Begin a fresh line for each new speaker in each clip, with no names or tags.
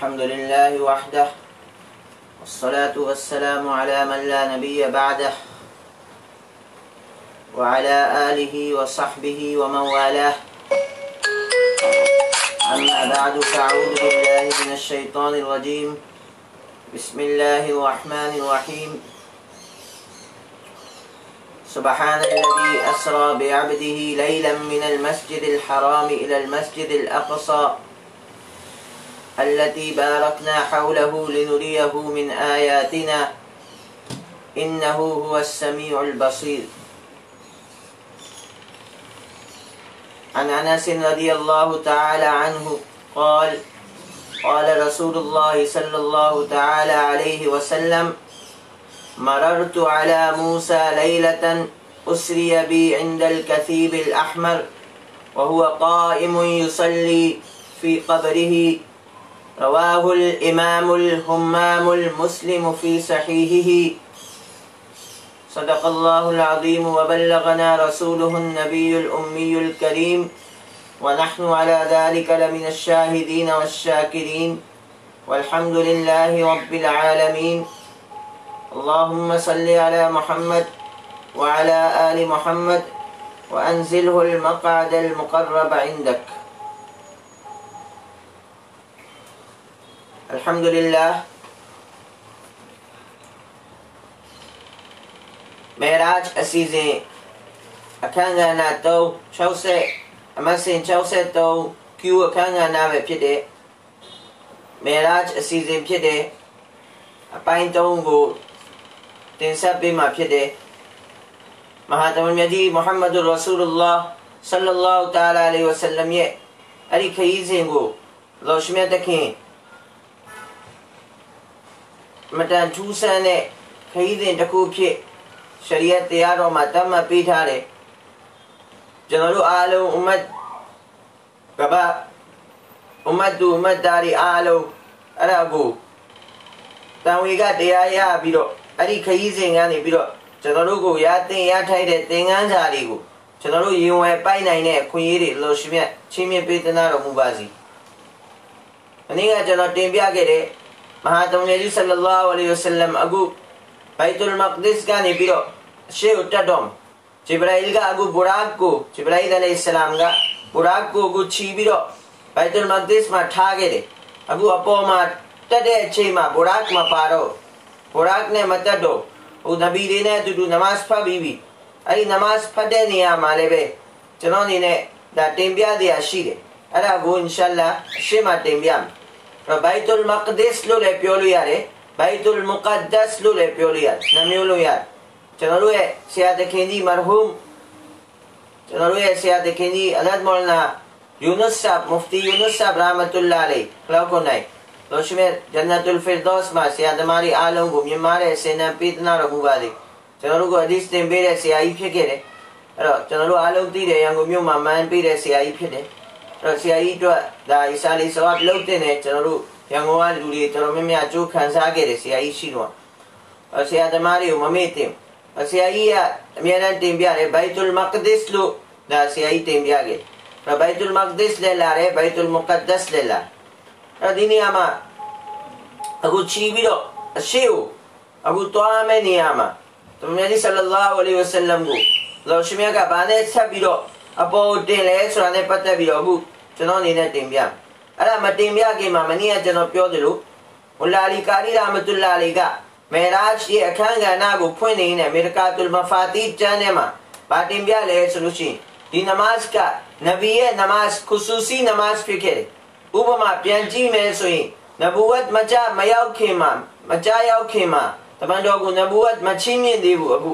الحمد لله وحده والصلاة والسلام على من لا نبي بعده وعلى آله وصحبه ومن والاه. أما بعد فأعوذ بالله من الشيطان الرجيم. بسم الله الرحمن الرحيم. سبحان الذي أسرى بعبده ليلا من المسجد الحرام إلى المسجد الأقصى. التي باركنا حوله لنريه من آياتنا. إنه هو السميع البصير. عن أنس رضي الله تعالى عنه قال قال رسول الله صلى الله تعالى عليه وسلم مررت على موسى ليلة أسري بي عند الكثيب الأحمر وهو قائم يصلي في قبره رواه الإمام الهمام المسلم في صحيحه. صدق الله العظيم وبلغنا رسوله النبي الأمي الكريم. ونحن على ذلك لمن الشاهدين والشاكرين. والحمد لله رب العالمين. اللهم صل على محمد وعلى آل محمد. وأنزله المقعد المقرب عندك. الحمد لله معراج အစီအစဉ်အခမ်းကဏ္ဍ3 60အမစင်63 Q အခမ်းကဏ္ဍပဲဖြစ်တဲ့ Miraj အစီအစဉ်ဖြစ်တဲ့အပိုင်း3ကိုတင်ဆက်ပေးမှာဖြစ်တယ်မဟာသမမြတ်ကြီးမုဟမ္မဒ်ရဆူလလာဆလ္လာလာဟူတာလာအလိုင်ဝဆလမ်ရဲ့အဲ့ဒီခရီးစဉ်ကိုလောရှမြတ်တခင် မတန်ထူးဆန်းတဲ့ခရီးစဉ်တစ်ခုဖြစ်ရှရီယတ်တရားတော်မှာတတ်မှတ်ပေးထားတယ်ကျွန်တော်တို့အားလုံးအမတ်ကဘာအမတ်သူအမတ်သားတွေအားလုံးအဲ့ဒါကိုတန်ဝေကတရားရပြီးတော့အဲ့ဒီခရီးစဉ်ကနေပြီးတော့ကျွန်တော်တို့ကိုရတင်ရထိုက်တဲ့သင်ခန်းစာတွေကိုကျွန်တော်တို့ရင်ဝယ်ပိုက်နိုင်တဲ့ခွင့်ရည်တွေလို့ရှိမြတ်ချင်းမြပေးသနာတော်မူပါစီ။အနည်းကကျွန်တော်တင်ပြခဲ့တဲ့ မဟာသမဏေကြီးဆလလာဟူအလိုင်ဝဆလမ်အခုဘိုက်တူလ်မက်ဒစ်ကနေပြီးတော့အရှိကိုတက်တော့ဂျေဘရာအီလ်ကအခုဘူရာကိုဂျေဘရာအီလ်အလိုင်ဆလမ်ကဘူရာကိုကိုချီပြီးတော့ဘိုက်တူလ်မက်ဒ ဘူရာကမပါတော့ဘူရာကနဲ့မတက်တော့ဟိုနဗီတွေနဲ့အတူတူနမတ်ဖတ်ပြီးပြီအဲ့ဒီနမတ်ဖတ်တဲ့နေရာမှာလည်းပဲကျွန်တော်အနေနဲ့ဒါတင်ပြတရားရှိတယ်အဲ့ဒါကိုအင်ရှာအလ္လာအရှိမတင်ပြမယ်ဘိုက်တူလ်မက်ဒစ်လို့လည်းပြောလို့ရတယ်ဘိုက်တူလ်မုကဒ္ဒတ်လို့လည်းပြောလို့ရတယ်နှမျိုးလို့ရတယ်ကျွန်တော်တို့ရဲ့ဆရာတခင်ကြီးမရဟူမ်ကျွန်တော်တို့ရဲ့ဆရာတခင်ကြီးအလတ်မောလနာယူနုဆပ်မုဖတီယူနုဆပ်ရာမတုလ္လာလေးခလောက်ကိုနိုင်လို့ရှိမဲ့ဂျန်နတုလ်ဖီရဒေါစ်မှာဆရာသမားတွေအားလုံးကိုမြင်မာတဲ့ဆင်နံပေးသနာတော်မူပါစေကျွန်တော်တို့ကအဒီစတင်ပေးတဲ့ဆရာကြီးဖြစ်ခဲ့တယ်အဲ့တော့ကျွန်တော်တို့အားလုံးသိတယ်ရန်ကုန်မြို့မှာမန်ပေးတဲ့ဆရာကြီးဖြစ်တယ်အဲ့ တော့ဆရာကြီးအတွက်ဒါအီစာလီဆဝတ်လုပ်တဲ့နဲ့ကျွန်တော်တို့ရန်ကုန်ကလူတွေတော်တော်များများအကျိုးခံစားခဲ့တယ်ဆရာကြီးရှိတော့ဆရာသမားတွေကိုမမေ့တင်ဆရာကြီးကအများနဲ့တင်ပြတယ်ဘိုက်တူလ်မက်ဒစ်လို့ဒါဆရာကြီးတင်ပြခဲ့ဘိုက်တူလ်မက်ဒစ်လဲလာတယ်ဘိုက်တူလ်မုကဒ္ဒတ်လဲလာအဲ့ဒီနေရာမှာအခုချီပြီးတော့အရှိကိုအခုတွားမဲ့နေရာမှာတမန်ကြီးဆလလာဟူအလိုင်ဝဆလမ်ကိုလောရှိမြတ်ကဘာနဲ့ဆက်ပြီးတော့အပေါ်တင်လဲဆိုတာနဲ့ပတ်သက်ပြီးတော့အခု ကျွန်တော်အနေနဲ့တင်ပြအဲ့ဒါမတင်ပြခင်မှာမနေ့ကကျွန်တော်ပြောသလိုဝလာလီကာရီရာမတူလာလီကမေရာချ်ရဲ့အခန်းကဏ္ဍကိုဖွင့်နေနေအမေရိကာတူလ်မဖာတီကျမ်းထဲမှာဗာတင်ပြလဲဆိုလို့ရှိရင်ဒီနမတ်ကနဗီရဲ့နမတ်ခုဆူစီနမတ်ဖြစ်ခဲ့တယ်ဥပမာပြန်ကြည့်မယ်ဆိုရင်နဘူဝတ်မကြမရောက်ခင်မှာမကြရောက်ခင်မှာတမန်တော်ကနဘူဝတ်မချင်းမြင့်သေးဘူးအခု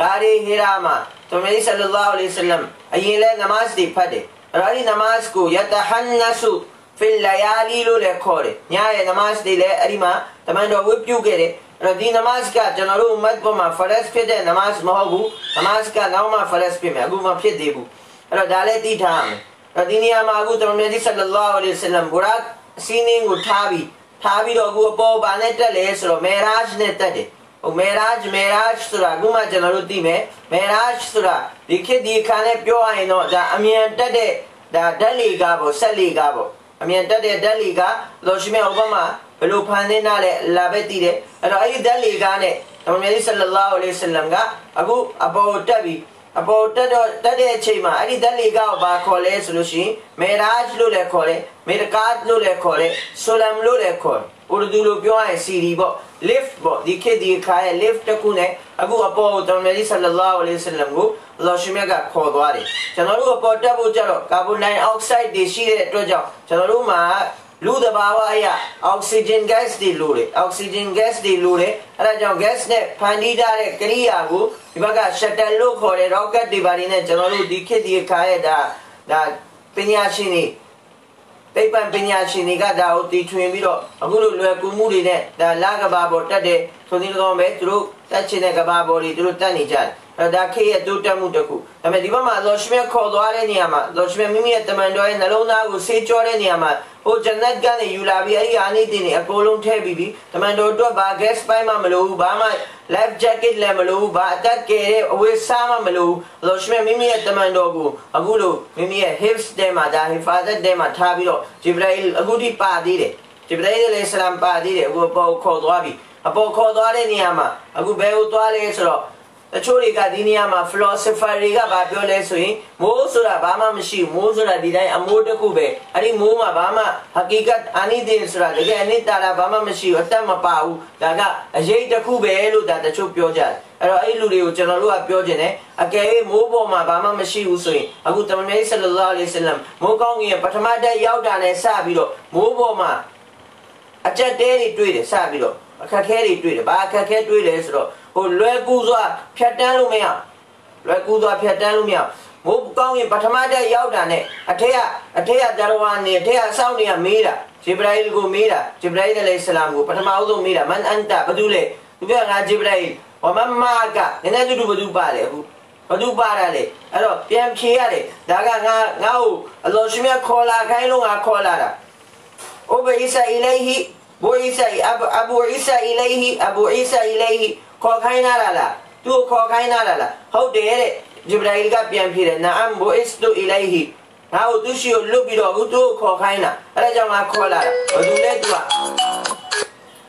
ဂါရီဟီရာမှာတမန်ဆလလာလဟ်အလိုင်ဆလမ်အရင်လဲနမတ်တွေဖတ်တယ် အဲ့ဒီနမတ်ကိုယတဟန်နဆုဖီလယာလီလို့လည်းခေါ်တယ်ညရဲ့နမတ်တွေလည်းအဲ့ဒီမှာတမန်တော်ဝတ်ပြုခဲ့တယ်အဲ့တော့ဒီနမတ်ကကျွန်တော်တို့မတ်ပေါ်မှာဖရက်ဖြစ်တဲ့နမတ်မဟုတ်ဘူးနမတ်ကနောက်မှဖရက်ဖြစ်မယ်အခုမှဖြစ်သေးဘူးအဲ့တော့ဒါလည်းသိထားမယ်အဲ့ဒီနေရာမှာအခုတမန်တော်ဆလလာလဟ်အလိုင်ဆလမ်ဘူရာအစင်းင်းကိုထားပြီးထားပြီးတော့အခုအပေါ်ဘာနဲ့တက်လဲဆိုတော့မေရာဂျ်နဲ့တက်တယ် ဟိုမေရာဂျ်မေရာဂျ်ဆိုတာအခုမှကျွန်တော်တို့သိမယ်မေရာဂျ်ဆိုတာဒီခေတ်ဒီခါနဲ့ပြောရရင်တော့ဒါအမြန်တက်တဲ့ဒါဓာတ်လေကားပေါ့ဆက်လေကားပေါ့အအမြန်တက်တဲ့ဓာတ်လီကလောရှိမြတ်ဥပမာဘယ်လိုဖန်နေတာလဲလာပဲတည်တယ်အဲ့တော့အဲ့ဒီဓာတ်လီကနဲ့နဗီဆလလာဟူအလိုင်းဝါဆလမ်ကအခုအပေါ်တက်ပြီးအပေါ်တက်တော့တက်တဲ့အချိန်မှာအဲ့ဒီဓာတ်လီကကိုဘာခေါ်လဲဆိုလို့ရှိရင်မေရာဂျ်လို့လည်းခေါ်တယ်မေရကာတ်လို့လည်းခေါ်တယ်ဆိုလမ်လို့လည်းခေါ်တယ် ဥရဒူလိုပြောရရင်စီရီပေါ့ lift ပေါ့ဒီခေတ်ဒီခါရဲ့ lift တခုနဲ့အခုအပေါ်တော်မြတ်ဆလလာဟူအလိုင်းဝါဆလမ်ကိုအလောရှိမြတ်ကခေါ်သွားတယ်ကျွန်တော်တို့အပေါ်တက်ဖို့ကြတော့ကာဗွန်ဒိုင်အောက်ဆိုက်တွေရှိတဲ့အတွက်ကြောင့်ကျွန်တော်တို့မှာလူတဘာဝအရာအောက်ဆီဂျင် gas တွေလိုတယ်အောက်ဆီဂျင် gas တွေလိုတယ်အဲဒါကြောင့် gas နဲ့ဖန်တီးထားတဲ့ကရိယာကိုဒီဘက်က shuttle လို့ခေါ်တဲ့ rocket တွေပါနေနဲ့ကျွန်တော်တို့ဒီခေတ်ဒီခါရဲ့ဒါဒါပညာရှင်တွေ သိပ္ပံပညာရှင်တွေကဒါကိုတည်ထွင်ပြီးတော့အခုလိုလွယ်ကူမှုတွေနဲ့ဒါလာကဘာပေါ်တက်တဲ့ဆိုဒီကောင်ပဲသူတို့တက်ချင်တဲ့ကဘာပေါ်တွေသူတို့တက်နေကြတယ် အဲဒါခေရဲ့တိုးတက်မှုတစ်ခုဒါပေမဲ့ဒီဘက်မှာလောရှမြခေါ်သွားတဲ့နေရာမှာလောရှမြမိမိရဲ့တမန်တော်ရဲ့နှလုံးသားကိုဆေးကြောတဲ့နေရာမှာဟိုဂျန်နတ်ကနေယူလာပြီးအဲ့ဒီအာနိတင်တွေအကုန်လုံးထည့်ပြီးပြီးတမန်တော်တို့ဘာ gas ပိုင်းမှမလို့ဘူးဘာမှ life jacket လည်းမလို့ဘူးဘာအသက်ကယ်တဲ့အဝေးစားမှမလို့ဘူးလောရှမြမိမိရဲ့တမန်တော်ကိုအခုလိုမိမိရဲ့ hips တဲမှာဒါ hifazat တဲမှာထားပြီးတော့ဂျေဘရာအီအခုထိပါသေးတယ်ဂျေဘရာအီလေဆလမ်ပါသေးတယ်အခုပေါ်ခေါ်သွားပြီအပေါ်ခေါ်သွားတဲ့နေရာမှာအခုဘယ်ကိုသွားလဲဆိုတော့ တချို့တွေကဒီနေရာမှာ philosopher တွေကဗာပြောလဲဆိုရင်မိုးဆိုတာဘာမှမရှိဘူးမိုးဆိုတာဒီတိုင်းအမိုးတစ်ခုပဲအဲ့ဒီမိုးမှာဘာမှဟကီကတ်အာနိဒင်ဆိုတာတကယ်အနိတာလာဘာမှမရှိဘူးအတက်မပါဘူးဒါကအရေးတစ်ခုပဲလို့ဒါတချို့ပြောကြတယ်အဲ့တော့အဲ့လူတွေကိုကျွန်တော်တို့ကပြောခြင်းနဲ့အကယ်၍မိုးပေါ်မှာဘာမှမရှိဘူးဆိုရင်အခုတမန်တော်ဆလလောလဟ်အလัยဟိဝါစလမ်မိုးကောင်းကင်ပထမတက်ရောက်တာနဲ့စပြီးတော့မိုးပေါ်မှာအကြက်တဲတွေတွေ့တယ်စပြီးတော့အခက်ခဲတွေတွေ့တယ်ဘာအခက်ခဲတွေ့လဲဆိုတော့ ဟိုလွယ်ကူစွာဖြတ်တန်းလို့မရလွယ်ကူစွာဖြတ်တန်းလို့မရမိုးကောင်းရင်ပထမတက်ရောက်တာနဲ့အထက်ကအထက်ကဂျရဝါနေအထက်ကစောင့်နေရမေးတာဂျေဘရာအီလ်ကိုမေးတာဂျေဘရာအီလ်အလိုင်ဆလမ်ကိုပထမအဆုံးမေးတာမန်အန်တာဘာတူလဲသူကငါဂျေဘရာအီလ်ဝမမာကနည်းနည်းတူတူဘာတူပါလဲအခုဘာတူပါရလဲအဲ့တော့ပြန်ဖြေရတယ်ဒါကငါငါ့ကိုအလောရှိမြခေါ်လာခိုင်းလို့ငါခေါ်လာတာအိုဘေအီဆာအီလိုင်ဟီဘူအီဆာအဘူအီဆာအီလိုင်ဟီအဘူအီဆာအီလိုင်ဟီ ခေါ်ခိုင်းလာလားသူ့ခေါ်ခိုင်းလာလားဟုတ်တယ်တဲ့ဂျိဘရာအီလ်ကပြန်ဖြေတယ်နာအမ်ဘူအစ်တူအီလိုင်ဟီငါ့ကိုသူရှိကိုလွတ်ပြီးတော့အခုသူ့ကိုခေါ်ခိုင်းတာအဲ့ဒါကြောင့်ငါခေါ်လာတာဘာလို့လဲသူက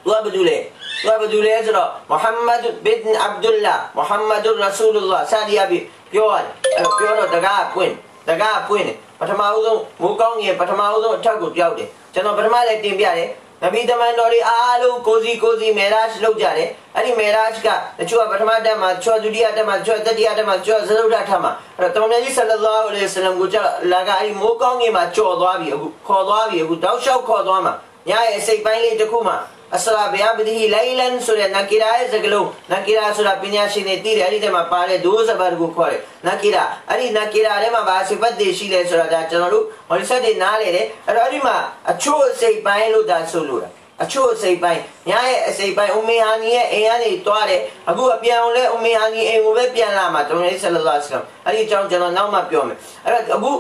သူကဘာလို့လဲသူကဘာလို့လဲဆိုတော့မုဟမ္မဒ်ဘင်အဗ်ဒူလာမုဟမ္မဒ်ရဆူလလာစာဒီယာဘီပြောတယ်အဲ့ပြောတော့တကားပွင့်တကားပွင့်တယ်ပထမဦးဆုံးမိုးကောင်းငယ်ပထမဦးဆုံးအထက်ကိုပြောက်တယ်ကျွန်တော်ပထမလည်းတင်ပြတယ် နဗီတမန်တော်တွေအားလုံးကိုစီကိုစီမေရာရှ်လုပ်ကြတယ်အဲ့ဒီမေရာရှ်ကတချို့ကပထမတက်မှာတချို့ဒုတိယတက်မှာတချို့တတိယတက်မှာတချို့သရုတ်တက်မှာအဲ့တော့တမန်တော်ကြီးဆလလောလဟ်အလัยဟိဝါစလမ်ကိုကြလာကအဲ့ဒီမိုးကောင်းငယ်မှာကြော်သွားပြီအခုခေါ်သွားပြီအခုတောက်လျှောက်ခေါ်သွားမှာညရဲ့စိတ်ပိုင်းလေးတစ်ခုမှာ အစလာဘယာဘဒီလိုင်လန်ဆိုတဲ့နကီရာရဲ့စကလုံးနကီရာဆိုတာပညာရှင်တွေသိတယ်အဲ့ဒီထဲမှာပါတဲ့ဒိုးစဘာကိုခေါ်တယ်နကီရာအဲ့ဒီနကီရာထဲမှာဘာစိပတ်တွေရှိလဲဆိုတာဒါကျွန်တော်တို့ဟောဒီဆက်တွေနားလေတယ်အဲ့တော့အဲ့ဒီမှာအချို့စိတ်ပိုင်းလို့ဒါဆိုလို့တာအချို့အစိပ်ပိုင်းညရဲ့အစိပ်ပိုင်းအမေဟာနီရဲ့အိမ်ကနေတွားတယ်အခုအပြန်အောင်လဲအမေဟာနီအိမ်ကိုပဲပြန်လာမှာကျွန်တော်ရေးဆလလာဆလမ်အဲ့ဒီအကြောင်းကျွန်တော်နောက်မှပြောမယ်အဲ့တော့အခု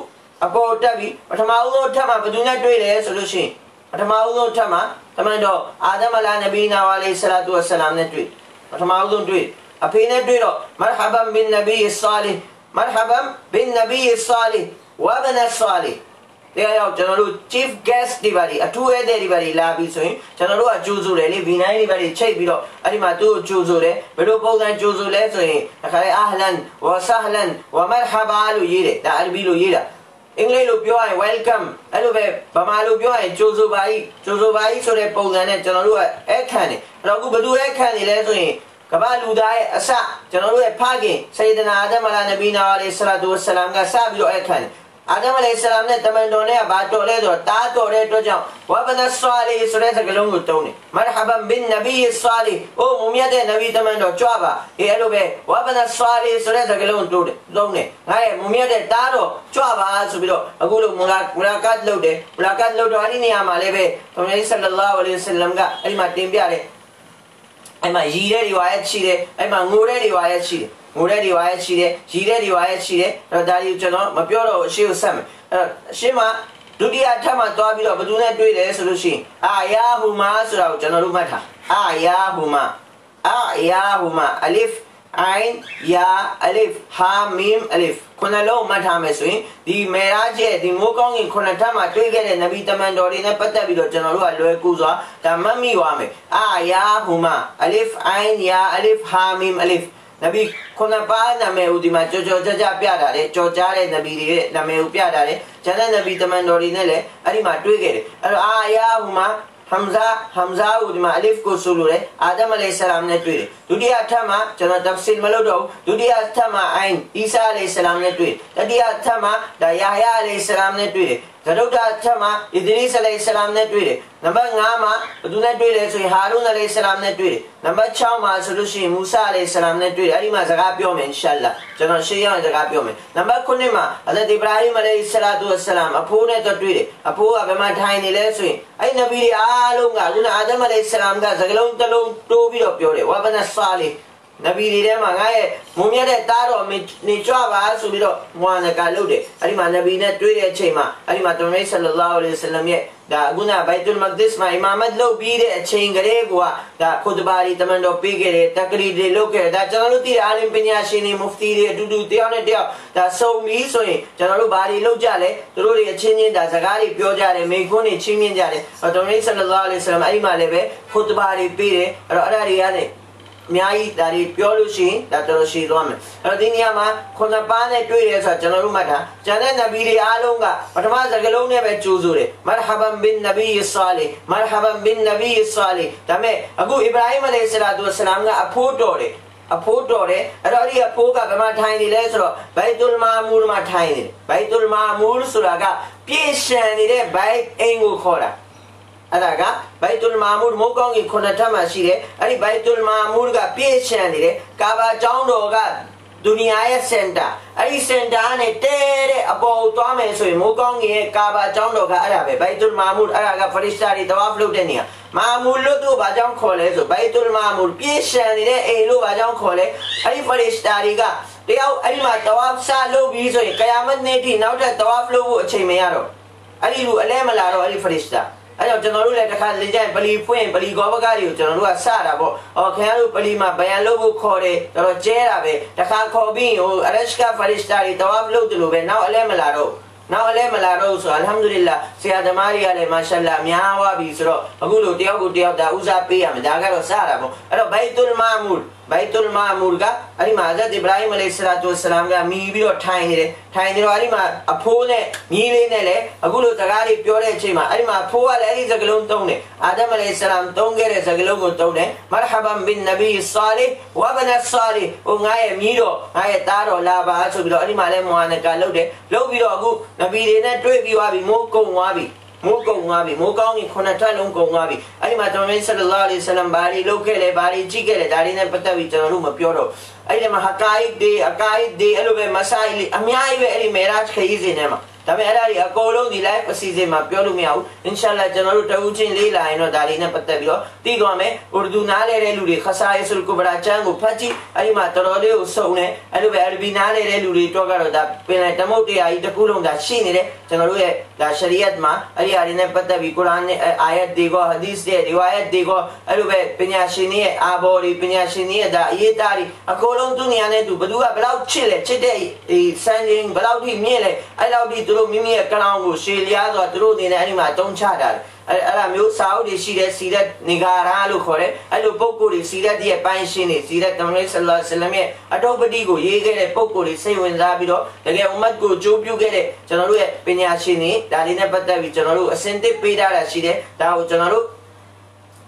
အပေါ်တက်ပြီးပထမဦးဆုံးထပ်မှာဘယ်သူနဲ့တွေ့လဲဆိုလို့ရှိရင် ပထမဦးဆုံးထပ်မှာတမန်တော်အာဒမ်အလာနဗီနာဝါလေးဆလာတူဝဆလမ်နဲ့တွေ့ပထမဦးဆုံးတွေ့အဖေနဲ့တွေ့တော့မရဟဘန်ဘင်နဗီဆာလီမရဟဘန်ဘင်နဗီဆာလီဝဘနဆာလီတရားရောက်ကျွန်တော်တို့ chief guest တွေပါဒီအထူးဧည့်သည်တွေပါဒီလာပြီးဆိုရင်ကျွန်တော်တို့ကကြိုးဆိုတယ်လေ V9 တွေပါဒီချိတ်ပြီးတော့အဲ့ဒီမှာသူ့ကိုကြိုးဆိုတယ်ဘယ်လိုပုံစံကြိုးဆိုလဲဆိုရင်အခါလေးအာဟလန်ဝါဆာဟလန်ဝမရဟဘာလို့ရေးတယ်ဒါအရဘီလို့ရေးတာ အင်္ဂလိပ်လိုပြောရင် welcome အဲ့လိုပဲဗမာလိုပြောရင်ကြိုးဆိုပါ၏ကြိုးဆိုပါ၏ဆိုတဲ့ပုံစံနဲ့ကျွန်တော်တို့ကအခန့်တယ်အဲ့တော့အခုဘယ်သူအခန့်နေလဲဆိုရင်ကမ္ဘာလူသားရဲ့အစကျွန်တော်တို့ရဲ့ဖခင်စေဒနာအာဒမ်အလာနဗီနာအလိုင်ဆလာတူဝဆလမ်ကစပြီးတော့အခန့်တယ် အာဒမ်အလိုင်ဆလမ်နဲ့တမန်တော်နဲ့ဘာတော်လဲဆိုတော့တားတော်တဲ့အတွက်ကြောင့်ဝဘနဆာလီဆိုတဲ့စကားလုံးကိုတုံးတယ်မရဟဘန်ဘင်နဗီဆာလီအိုမုံမြတ်တဲ့နဗီတမန်တော်ကြွပါအေးအဲ့လိုပဲဝဘနဆာလီဆိုတဲ့စကားလုံးတုံးတယ်တုံးတယ်ငါရဲ့မုံမြတ်တဲ့တားတော်ကြွပါဆိုပြီးတော့အခုလိုမူလာမူလာကတ်လုပ်တယ်မူလာကတ်လုပ်တော့အဲ့ဒီနေရာမှာလည်းပဲဘုရားဆလလာဟူအလိုင်ဆလမ်ကအဲ့ဒီမှာတင်ပြတယ်အဲ့မှာရည်တဲ့ဒီဝါရဲ့ရှိတယ်အဲ့မှာငိုတဲ့ဒီဝါရဲ့ရှိတယ် ငိုတဲ့ဒီဝါရဲ့ရှိတယ်ရည်တဲ့ဒီဝါရဲ့ရှိတယ်အဲ့တော့ဒါကြီးကျွန်တော်မပြောတော့ဘူးအရှိကိုဆက်မယ်အဲ့တော့အရှိမှာဒုတိယထပ်မှာသွားပြီးတော့ဘယ်သူနဲ့တွေ့တယ်ဆိုလို့ရှိရင်အာယာဟူမာဆိုတာကိုကျွန်တော်တို့မှတ်ထားအာယာဟူမာအာယာဟူမာအလစ်အိုင်ယာအလစ်ဟာမင်အလစ်ခုနလုံးမှတ်ထားမယ်ဆိုရင်ဒီမေရာကျဲဒီမိုးကောင်းကင်ခုနထပ်မှာတွေ့ခဲ့တဲ့နဗီတမန်တော်တွေနဲ့ပတ်သက်ပြီးတော့ကျွန်တော်တို့ကလွယ်ကူစွာဒါမှတ်မိသွားမယ်အာယာဟူမာအလစ်အိုင်ယာအလစ်ဟာမင်အလစ် နဗီခုနပါနာမည်ဦးဒီမှာကြောကြောကြကြပြတာလေကြောကြားတဲ့နဗီတွေရဲ့နာမည်ဦးပြတာလေဂျန်တဲ့နဗီတမန်တော်တွေနဲ့လည်းအဲ့ဒီမှာတွေ့ခဲ့တယ်အဲ့တော့အာယာဟူမာဟမ်ဇာဟမ်ဇာဦးဒီမှာအလစ်ကိုဆိုလို့လေအာဒမ်အလိုင်ဆလာမ်နဲ့တွေ့တယ်ဒုတိယအထက်မှာကျွန်တော်တဖ်ဆီလ်မလုပ်တော့ဒုတိယအထက်မှာအိုင်အီဆာအလိုင်ဆလာမ်နဲ့တွေ့တတိယအထက်မှာဒါယာဟယာအလိုင်ဆလာမ်နဲ့တွေ့တယ် ဇဒုတ်တာအထက်မှာအီဒရီစ်အလိုင်ဆလာမ်နဲ့တွေ့တယ်နံပါတ်5မှာဘသူနဲ့တွေ့တယ်ဆိုရင်ဟာရုန်အလိုင်ဆလာမ်နဲ့တွေ့တယ်နံပါတ်6မှာဆိုလို့ရှိရင်မူဆာအလိုင်ဆလာမ်နဲ့တွေ့တယ်အဲ့ဒီမှာစကားပြောမယ်အင်ရှာအလ္လာကျွန်တော်ရှေ့ရောက်စကားပြောမယ်နံပါတ်9မှာအလတ်အီဘရာဟိမအလိုင်ဆလာတူဆလာမ်အဖိုးနဲ့တွေ့တယ်အဖိုးကဘယ်မှာထိုင်နေလဲဆိုရင်အဲ့နဗီတွေအားလုံးကခုနအာဒမ်အလိုင်ဆလာမ်ကစကလုံးတစ်လုံးတိုးပြီးတော့ပြောတယ်ဝါဘနဆာလီ နဗီတွေထဲမှာငါရဲ့မုံမြတ်တဲ့တားတော်နေကြွပါဆိုပြီးတော့မွာနကလုပ်တယ်အဲ့ဒီမှာနဗီနဲ့တွေ့တဲ့အချိန်မှာအဲ့ဒီမှာတမန်ဆလလောလ္လဟ်အလัยဟိဝဆလမ်ရဲ့ဒါအခုနဘိုက်တုလ်မက်ဒစ်မှာအီမာမတ်လုပ်ပြီးတဲ့အချိန်ကလေးကဒါခုဒဘာရီတမန်တော်ပေးခဲ့တယ်တကရီတွေလုပ်ခဲ့တယ်ဒါကျွန်တော်တို့သိတဲ့အာလင်ပညာရှင်တွေမူဖတီတွေအတူတူတယောက်နဲ့တယောက်ဒါစုံပြီးဆိုရင်ကျွန်တော်တို့ဘာတွေလုပ်ကြလဲသူတို့တွေအချင်းချင်းဒါစကားတွေပြောကြတယ်မိခွန်းတွေချင်းမြင့်ကြတယ်တမန်ဆလလောလ္လဟ်အလัยဟိဝဆလမ်အဲ့ဒီမှာလည်းပဲခုဒဘာတွေပေးတယ်အဲ့တော့အဲ့ဒါတွေကနေ အများကြီးဒါတွေပြောလို့ရှိရင်ဒါတော်တော်ရှည်သွားမယ်အဲ့တော့ဒီနေရာမှာခုနပါးနဲ့တွေ့ရဲဆိုတာကျွန်တော်တို့မှတ်တာကျန်တဲ့နဗီတွေအားလုံးကပထမစကားလုံးနဲ့ပဲကြိုးဆိုတယ်မရဟဘန်ဘင်နဗီဆာလီမရဟဘန်ဘင်နဗီဆာလီဒါမဲ့အခုအစ္စရာဟိမအလိုင်ဆလာတူဆလမ်ကအဖိုးတော်တယ်အဖိုးတော်တယ်အဲ့တော့ဒီအဖိုးကဘယ်မှာထိုင်နေလဲဆိုတော့ဘိုက်တူလ်မာမူမှာထိုင်နေတယ်ဘိုက်တူလ်မာမူဆိုတာကပြည့်ရှံနေတဲ့ဘိုက်အိမ်ကိုခေါ်တာ အဲ့ဒါကဘိုက်တူလ်မာမူမိုးကောင်းကြီးခုနှစ်ထပ်မှာရှိတယ်အဲ့ဒီဘိုက်တူလ်မာမူကပြည့်ရှံနေတယ်ကာဘာကျောင်းတော်ကဒုနီယာရဲ့စင်တာအဲ့ဒီစင်တာနဲ့တဲတဲ့အပေါ်သွားမယ်ဆိုရင်မိုးကောင်းကြီးရဲ့ကာဘာကျောင်းတော်ကအဲ့ဒါပဲဘိုက်တူလ်မာမူအဲ့ဒါကဖရစ်စတာတွေတဝါဖလုတ်တဲ့နေရာမာမူလို့သူဘာကြောင့်ခေါ်လဲဆိုဘိုက်တူလ်မာမူပြည့်ရှံနေတဲ့အိမ်လို့ဘာကြောင့်ခေါ်လဲအဲ့ဒီဖရစ်စတာတွေကတယောက်အဲ့ဒီမှာတဝါဆာလုပ်ပြီးဆိုရင်ကယာမတ်နေ့ထိနောက်ထပ်တဝါဖလုတ်ဖို့အချိန်မရတော့အဲ့ဒီလူအလဲမလာတော့အဲ့ဒီဖရစ်စတာ အဲ့တော့ကျွန်တော်တို့လည်းတစ်ခါလေကြိုင်ပလီဖွင့်ပလီကောဘကတွေကိုကျွန်တော်တို့ကစတာပေါ့။အော်ခင်ဗျားတို့ပလီမှာဘယံလုပ်ဖို့ခေါ်တယ်တော်တော်ကျဲတာပဲ။တစ်ခါခေါ်ပြီးဟိုအရက်ရှ်ကဖရစ်စတာတွေတဝါမလုပ်တယ်လို့ပဲနောက်အလဲမလာတော့နောက်အလဲမလာတော့ဆိုအလ်ဟမ်ဒူလ illah ဆရာသမားတွေကလည်းမာရှာလာများသွားပြီဆိုတော့အခုလိုတယောက်ကိုတယောက်ဒါဦးစားပေးရမယ်ဒါကတော့စတာပေါ့အဲ့တော့ဘိုက်တူလ်မာမူ ဘိုက်တူလ်မာမူကအဲ့ဒီမှာအဇတ်အီဘရာဟိမအလိုင်ဆလာတူဆလမ်ကမြည်ပြီးတော့ထိုင်နေတယ်ထိုင်နေတော့အဲ့ဒီမှာအဖိုးနဲ့မြည်လေးနဲ့လည်းအခုလိုစကားတွေပြောတဲ့အချိန်မှာအဲ့ဒီမှာအဖိုးကလည်းအဲ့ဒီစကားလုံးသုံးတယ်အာဒမ်အလိုင်ဆလမ်သုံးခဲ့တဲ့စကားလုံးကိုသုံးတယ်မရဟဘန်ဘင်နဗီဆာလီဝဘနဆာလီဟိုငါရဲ့မြည်တော့ငါရဲ့သားတော်လာပါဆိုပြီးတော့အဲ့ဒီမှာလည်းမွာနကလုပ်တယ်လုပ်ပြီးတော့အခုနဗီတွေနဲ့တွေ့ပြီးသွားပြီမိုးကုံသွားပြီ မိုးကုံသွားပြီမိုးကောင်းရင်ခုနှစ်ထပ်လုံးကုံသွားပြီအဲ့ဒီမှာကျွန်တော်မြတ်ဆလလာလီဆလမ်ဘာလီလုတ်ခဲ့လေဘာလီကြည့်ခဲ့လေဒါလေးနဲ့ပတ်သက်ပြီးကျွန်တော်တို့မပြောတော့အဲ့ဒီမှာဟကိုင်ဒေအကိုင်ဒေအဲ့လိုပဲမဆိုင်လီအများကြီးပဲအဲ့ဒီမေရာခရီးစဉ်ထဲမှာဒါပေမဲ့အဲ့ဒါတွေအကုန်လုံးဒီ live အစီအစဉ်မှာပြောလို့မရဘူးအင်ရှာလာကျွန်တော်တို့တအူးချင်းလေးလာရင်တော့ဒါလေးနဲ့ပတ်သက်ပြီးတော့တည်သွားမယ်ဥရဒူနားလဲတဲ့လူတွေခဆာယေဆုကုဘရာချမ်းကိုဖတ်ကြည့်အဲ့ဒီမှာတော်တော်လေးကိုစုံနေအဲ့လိုပဲအရဘီနားလဲတဲ့လူတွေတော့ကတော့ဒါပင်လယ်တမုတ်တရားကြီးတစ်ခုလုံးဒါရှိနေတယ်ကျွန်တော်တို့ရဲ့ဒါရှရီယတ်မှာအဲ့ဒီအရာတွေနဲ့ပတ်သက်ပြီးကုရ်အာန်နဲ့အာယတ်တွေကဟဒီစ်ရဲ့ရီဝါယတ်တွေကအဲ့လိုပဲပညာရှင်တွေရဲ့အာဘော်တွေပညာရှင်တွေရဲ့ဒါအရေးသားတွေအကုန်လုံးသူနေရာနဲ့သူဘယ်သူကဘယ်လောက်ချစ်လဲချစ်တဲ့ဒီစံချင်းဘယ်လောက်ထိမြင့်လဲအဲ့လောက်ထိသူတို့မိမိရဲ့ကလောင်ကိုရှေလျားဆိုတာသူတို့အနေနဲ့အဲ့ဒီမှာတုံးချတာ အဲ့အဲ့ဒါမျိုးစာအုပ်တွေရှိတဲ့စီရက်နေဂါရာလို့ခေါ်တယ်အဲ့လိုပုံကိုယ်တွေစီရက်ရဲ့ပိုင်းရှင်းတွေစီရက်တမန်ဆလ္လာဆလမ်ရဲ့အတောပတိကိုရေးခဲ့တဲ့ပုံကိုယ်တွေစိတ်ဝင်စားပြီးတော့တကယ်အမတ်ကိုကြိုးပြုခဲ့တဲ့ကျွန်တော်တို့ရဲ့ပညာရှင်တွေဒါလေးနဲ့ပတ်သက်ပြီးကျွန်တော်တို့အစင်တစ်ပေးထားတာရှိတယ်ဒါကိုကျွန်တော်တို့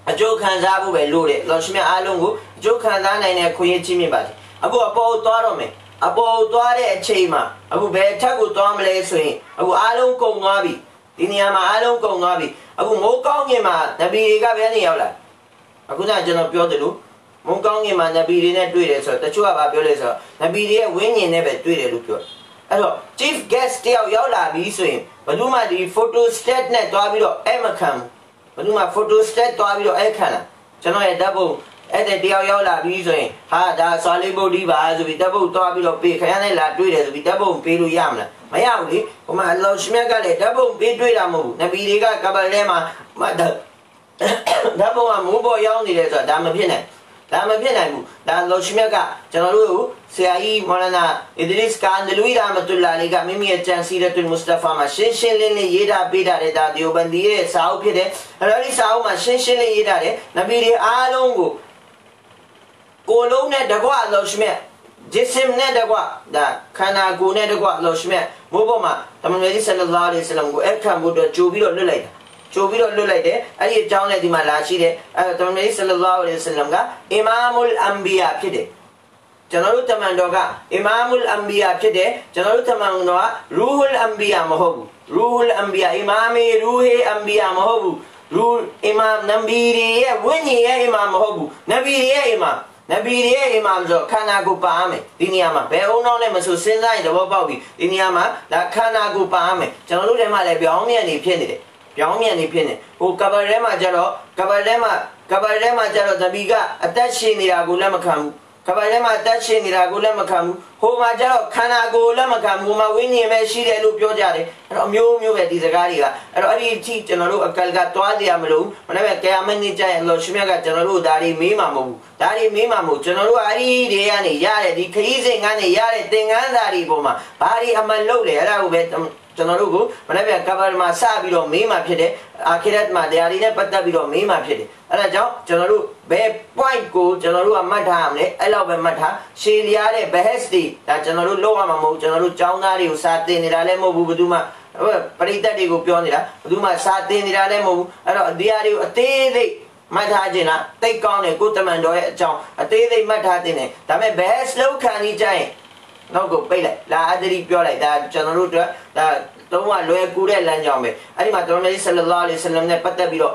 အကျိုးခံစားဖို့ပဲလို့တယ်လောရှင်မြအားလုံးကိုအကျိုးခံစားနိုင်တဲ့ခွင့်ရချင်းမြင့်ပါစေအခုအပေါ်သွားတော့မယ်အပေါ်သွားတဲ့အချိန်မှာအခုဘယ်ထက်ကိုသွားမလဲဆိုရင်အခုအားလုံးကုန်သွားပြီဒီနေရာမှာအားလုံးကုန်သွားပြီ အခုမိုးကောင်းငင်မှာနဗီတွေကဘယ်နေရောက်လာအခုနကကျွန်တော်ပြောတယ်လို့မိုးကောင်းငင်မှာနဗီတွေနဲ့တွေ့တယ်ဆိုတော့တချို့ကဘာပြောလဲဆိုတော့နဗီတွေရဲ့ဝင်းညင်နဲ့ပဲတွေ့တယ်လို့ပြောအဲ့တော့ chief guest တယောက်ရောက်လာပြီဆိုရင်ဘယ်သူမှဒီ photo stat နဲ့တွားပြီးတော့အဲ့မခံဘယ်သူမှ photo stat တွားပြီးတော့အဲ့ခံလားကျွန်တော်ရဲ့ဓာတ်ပုံ အဲ့တဲ့တယောက်ရောက်လာပြီဆိုရင်ဟာဒါဆွာလေးဗုဒ္ဓီပါဆိုပြီးဓာတ်ပုံတွားပြီးတော့ပေးခရမ်းနဲ့လာတွေ့တယ်ဆိုပြီးဓာတ်ပုံပေးလို့ရမလားမရဘူးလေဟိုမှာအလောရှမြတ်ကလည်းဓာတ်ပုံပေးတွေ့တာမဟုတ်ဘူးနဗီတွေကကပလ်ထဲမှာဓာတ်ဓာတ်ပုံကမိုးပေါ်ရောက်နေတယ်ဆိုတာဒါမဖြစ်နဲ့ဒါမဖြစ်နိုင်ဘူးဒါလောရှိမြတ်ကကျွန်တော်တို့ဆရာကြီးမောလနာအီဒရစ်ကန်ဒလူီရာမတူလာလီကမိမိရဲ့ကျန်စီရတ်တူမုစတဖာမှာရှင်းရှင်းလင်းလင်းရေးထားပေးထားတဲ့ဒါဒီယိုဘန်ဒီရဲ့စာအုပ်ဖြစ်တယ်အဲ့တော့ဒီစာအုပ်မှာရှင်းရှင်းလင်းရေးထားတယ်နဗီတွေအားလုံးကို ကိုလုံးနဲ့တကွလောရှိမြတ်ဂျစ်စမ်နဲ့တကွဒါခန္ဓာကိုယ်နဲ့တကွလောရှိမြတ်မိုးပေါ်မှာတမန်တော်ကြီးဆလလာလဟ်အလัยဟိဝါဆလမ်ကိုအခမ်းဖို့တော့ကြိုပြီးတော့လွတ်လိုက်တာကြိုပြီးတော့လွတ်လိုက်တယ်အဲ့ဒီအကြောင်းလည်းဒီမှာလာရှိတယ်အဲ့တော့တမန်တော်ကြီးဆလလာလဟ်အလัยဟိဝါဆလမ်ကအီမာမုလ်အမ်ဘီယာဖြစ်တယ်ကျွန်တော်တို့တမန်တော်ကအီမာမုလ်အမ်ဘီယာဖြစ်တယ်ကျွန်တော်တို့တမန်တော်ကရူဟ်အမ်ဘီယာမဟုတ်ဘူးရူဟ်အမ်ဘီယာအီမာမီရူဟ်အမ်ဘီယာမဟုတ်ဘူးရူအီမာမ်နဗီရဲ့ဝိညာဉ်ရဲ့အီမာမ်မဟုတ်ဘူးနဗီရဲ့အီမာမ် နဗီရဲ့အီမာမ်ဆိုခန္ဓာကိုယ်ပါမယ်ဒီနေရာမှာဘယ်အုံနောက်နဲ့မဆိုစဉ်းစားရင်သဘောပေါက်ပြီဒီနေရာမှာဒါခန္ဓာကိုယ်ပါမယ်ကျွန်တော်တို့ထဲမှာလည်းပြောင်းမြန်နေဖြစ်နေတယ်ပြောင်းမြန်နေဖြစ်နေဟိုကဘာထဲမှာကျတော့ကဘာထဲမှာကဘာထဲမှာကျတော့သဗီကအသက်ရှင်နေတာကိုလက်မခံဘူး ကဘာထဲမှာတက်ရှင်နေတာကိုလည်းမခံဘူးဟိုမှာကျတော့ခန္ဓာကိုယ်လည်းမခံဘူးဟိုမှာဝိညာဉ်ပဲရှိတယ်လို့ပြောကြတယ်အဲ့တော့အမျိုးမျိုးပဲဒီစကားတွေကအဲ့တော့အဲ့ဒီအထိကျွန်တော်တို့အကလကသွားကြရမလို့မနေ့ကကယာမင်းနေကြရင်လောရှင်မြတ်ကကျွန်တော်တို့ဒါတွေမေးမှာမဟုတ်ဘူးဒါတွေမေးမှာမဟုတ်ကျွန်တော်တို့အဲ့ဒီတွေကနေရတဲ့ဒီခရီးစဉ်ကနေရတဲ့သင်္ကန်းစာတွေပေါ်မှာဘာတွေအမှန်လုပ်လဲအဲ့ဒါကိုပဲကျွန်တော်တို့ကိုမနေ့ကကဘာမှာစပြီးတော့မေးမှာဖြစ်တယ်အာခိရတ်မှာတရားတွေနဲ့ပတ်သက်ပြီးတော့မေးမှာဖြစ်တယ်အဲ့ဒါကြောင့်ကျွန်တော်တို့ ဘယ် point ကိုကျွန်တော်တို့ကမှတ်ထားရမလဲအဲ့လောက်ပဲမှတ်ထားရှေလျားတဲ့ behest တွေဒါကျွန်တော်တို့လောက်ရမှာမဟုတ်ကျွန်တော်တို့ចောင်းသားတွေကိုစာသင်နေတာလည်းမဟုတ်ဘူးဘယ်သူမှပရိသတ်တွေကိုပြောနေတာဘယ်သူမှစာသင်နေတာလည်းမဟုတ်ဘူးအဲ့တော့ဒီဟာတွေကိုအသေးသေးမှတ်ထားခြင်းလားတိတ်ကောင်းတယ်ကိုတမန်တော်ရဲ့အကြောင်းအသေးသေးမှတ်ထားတင်တယ်ဒါပေမဲ့ behest လောက်ခံနေကြရင်နောက်ကိုပိတ်လိုက်လာအဒရီပြောလိုက်ဒါကျွန်တော်တို့အတွက်ဒါလုံးဝလွယ်ကူတဲ့လမ်းကြောင်းပဲအဲ့ဒီမှာတော်တော်လေးဆလလာလီဆလမ်နဲ့ပတ်သက်ပြီးတော့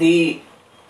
ဒီ